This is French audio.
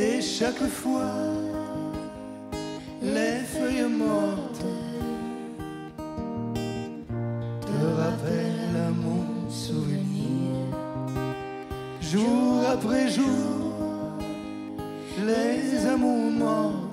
Et chaque fois, les feuilles mortes te rappellent à mon souvenir. Jour après jour, les amours mortes